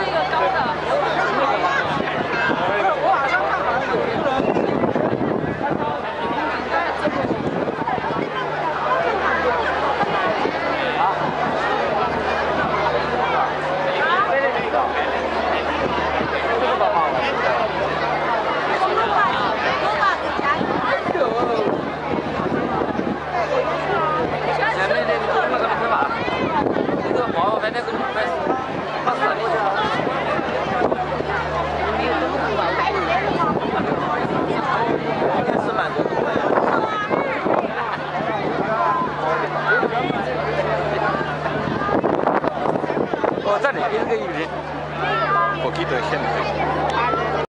那个高的，我刚才看了。的这。好。个。Increíble. Un poquito de gente.